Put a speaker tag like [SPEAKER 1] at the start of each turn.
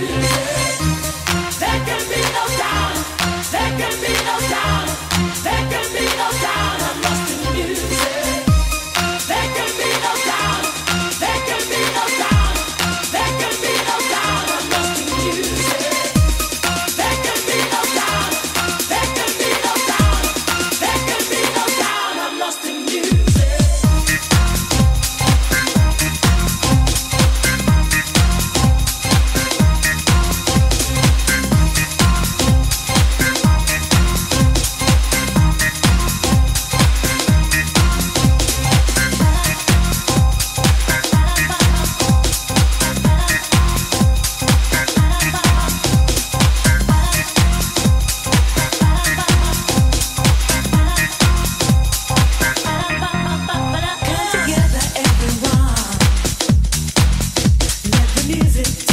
[SPEAKER 1] you. is it?